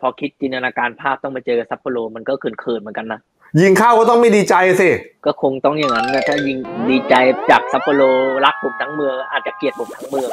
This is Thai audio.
พอคิดจินตนาการภาพต้องมาเจอซัปโปโรมันก็เขินๆเหมือนกันนะยิงเข้าก็ต้องไม่ดีใจสิก็คงต้องอย่างนั้นนะถ้ายิงดีใจจากซัปโปโรรักผมทั้งเมืองอาจจะเกลียดผมทั้งเมือง